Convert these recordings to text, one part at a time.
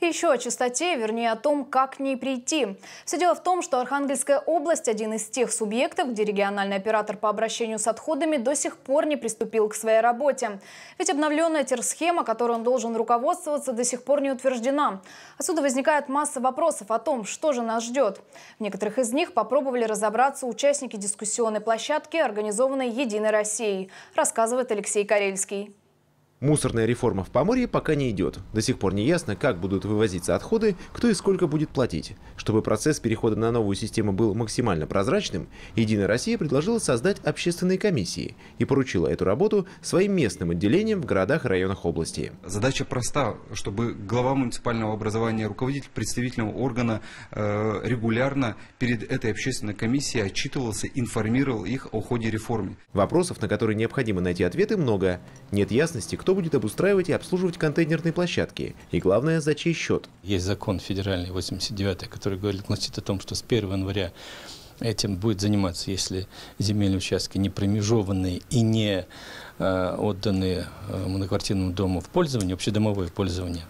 Еще о чистоте, вернее о том, как к ней прийти. Все дело в том, что Архангельская область – один из тех субъектов, где региональный оператор по обращению с отходами до сих пор не приступил к своей работе. Ведь обновленная терсхема, которой он должен руководствоваться, до сих пор не утверждена. Отсюда возникает масса вопросов о том, что же нас ждет. В некоторых из них попробовали разобраться участники дискуссионной площадки, организованной «Единой Россией», рассказывает Алексей Карельский. Мусорная реформа в Поморье пока не идет. До сих пор не ясно, как будут вывозиться отходы, кто и сколько будет платить. Чтобы процесс перехода на новую систему был максимально прозрачным, Единая Россия предложила создать общественные комиссии и поручила эту работу своим местным отделениям в городах и районах области. Задача проста, чтобы глава муниципального образования, руководитель представительного органа э, регулярно перед этой общественной комиссией отчитывался, информировал их о ходе реформы. Вопросов, на которые необходимо найти ответы, много. Нет ясности, кто кто будет обустраивать и обслуживать контейнерные площадки, и главное, за чей счет. Есть закон федеральный 89 который говорит, гласит о том, что с 1 января этим будет заниматься, если земельные участки не промежеванные и не отданы э, многоквартирному дому в пользование, общедомовое пользование,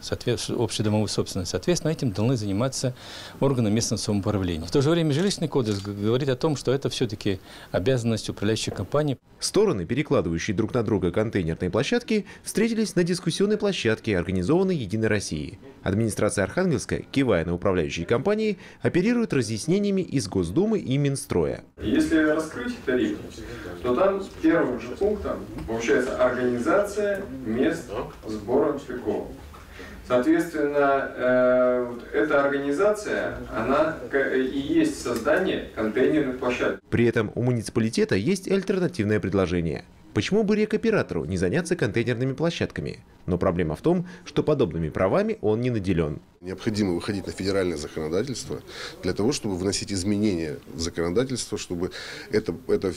общедомовую собственность. Соответственно, этим должны заниматься органы местного самоуправления. В то же время жилищный кодекс говорит о том, что это все-таки обязанность управляющей компании. Стороны, перекладывающие друг на друга контейнерные площадки, встретились на дискуссионной площадке, организованной Единой Россией. Администрация Архангельска, кивая на управляющие компании, оперирует разъяснениями из Госдумы и Минстроя. Если раскрыть тариф, то там первым же пунктом получается организация мест сбора стыков. Соответственно, э, вот эта организация, она и есть создание контейнерных площадок. При этом у муниципалитета есть альтернативное предложение – Почему бы рекоператору не заняться контейнерными площадками? Но проблема в том, что подобными правами он не наделен. Необходимо выходить на федеральное законодательство для того, чтобы вносить изменения в законодательство, чтобы эта, эта,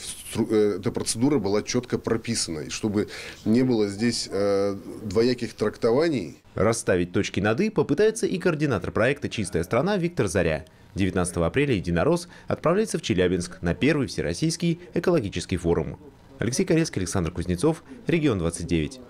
эта процедура была четко прописана, и чтобы не было здесь э, двояких трактований. Расставить точки над «и» попытается и координатор проекта «Чистая страна» Виктор Заря. 19 апреля «Единорос» отправляется в Челябинск на первый всероссийский экологический форум. Алексей Корецкий, Александр Кузнецов, Регион 29.